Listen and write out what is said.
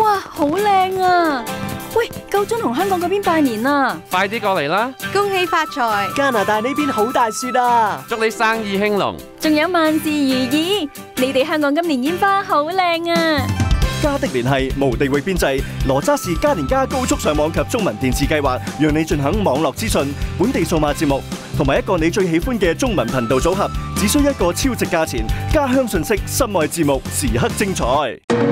哇，好靓啊！喂，够钟同香港嗰边拜年啦，快啲过嚟啦！恭喜发财！加拿大呢边好大雪啊，祝你生意兴隆，仲有万事如意。你哋香港今年烟花好靓啊！家的联系无地域编制，罗渣士加年加高速上网及中文电视计划，让你进行网络资讯、本地数码节目同埋一个你最喜欢嘅中文频道组合，只需一个超值价钱，家乡信息、心爱节目，时刻精彩。